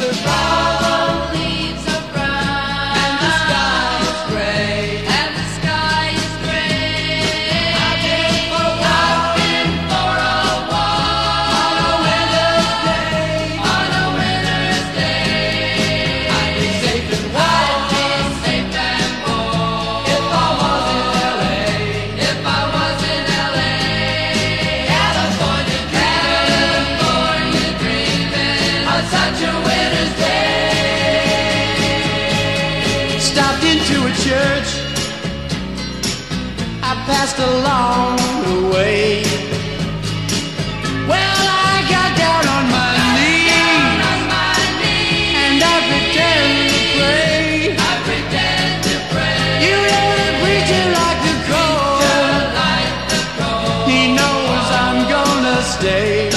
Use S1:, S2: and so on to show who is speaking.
S1: survive. church. I passed along the way. Well, I got down on my knees And I pretend to pray. You hear the preacher like the call He knows I'm gonna stay.